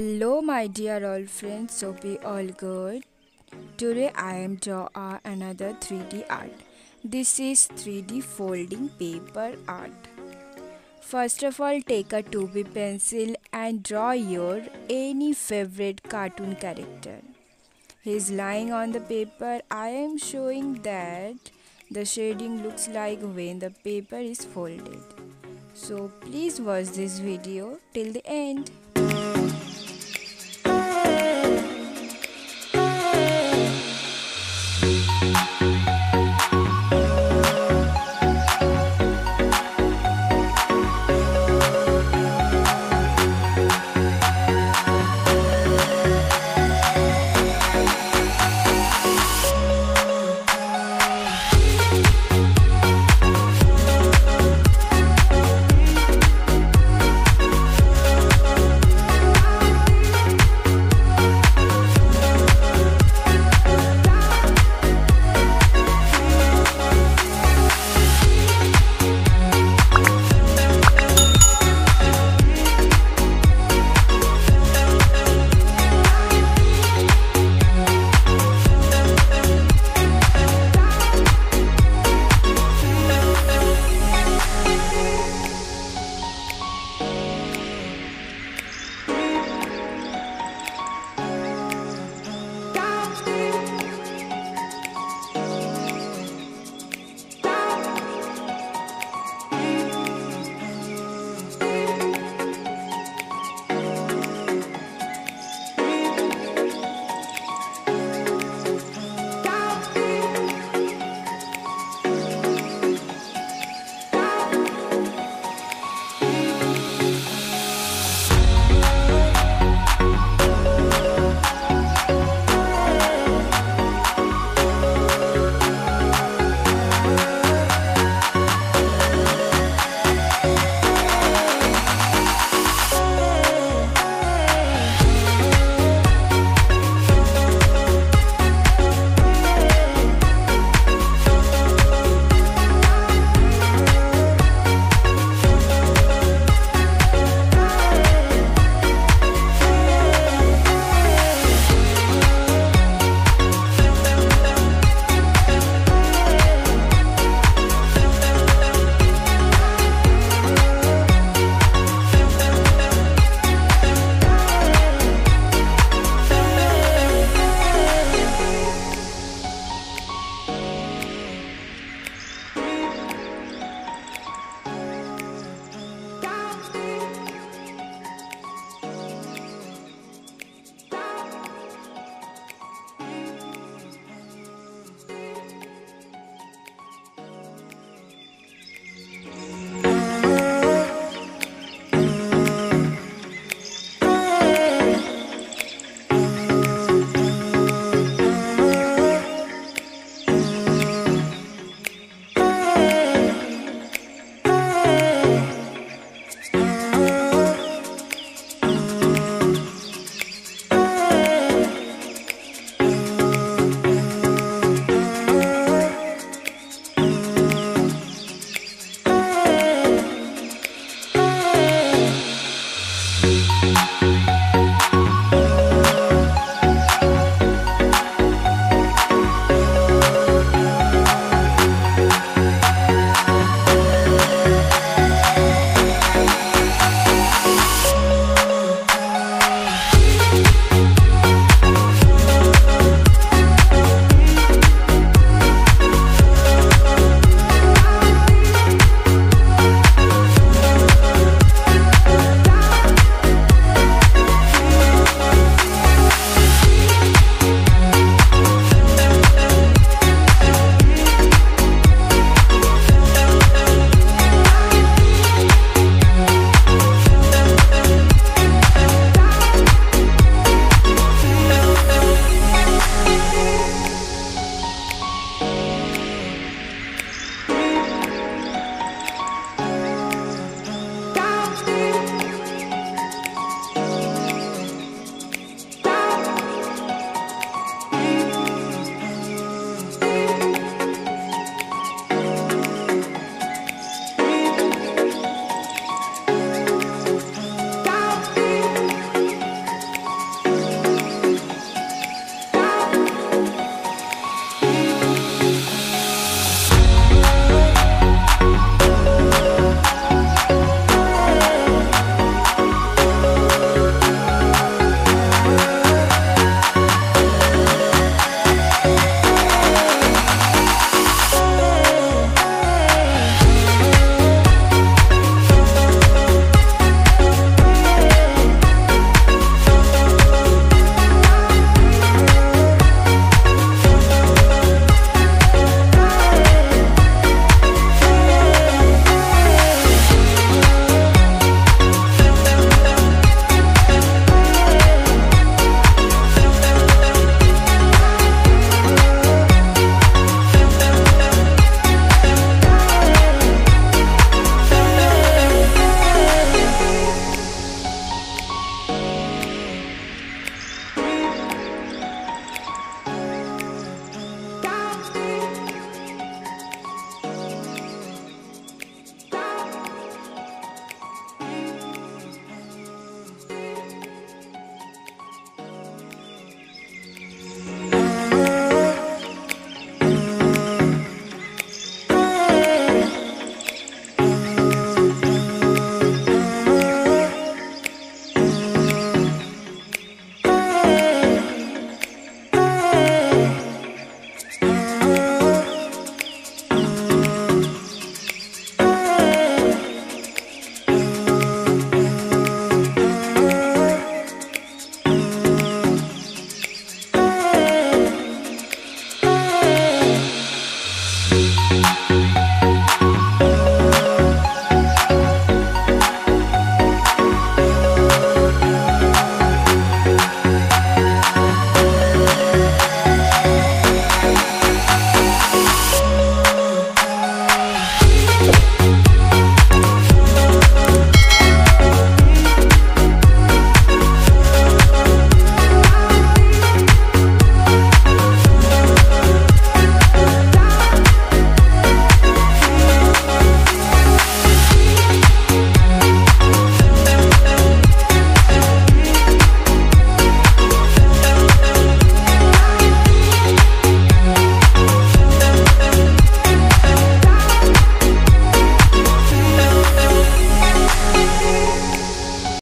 Hello my dear old friends, so be all good. Today I am draw another 3D art. This is 3D folding paper art. First of all take a 2B pencil and draw your any favorite cartoon character. He is lying on the paper. I am showing that the shading looks like when the paper is folded. So please watch this video till the end.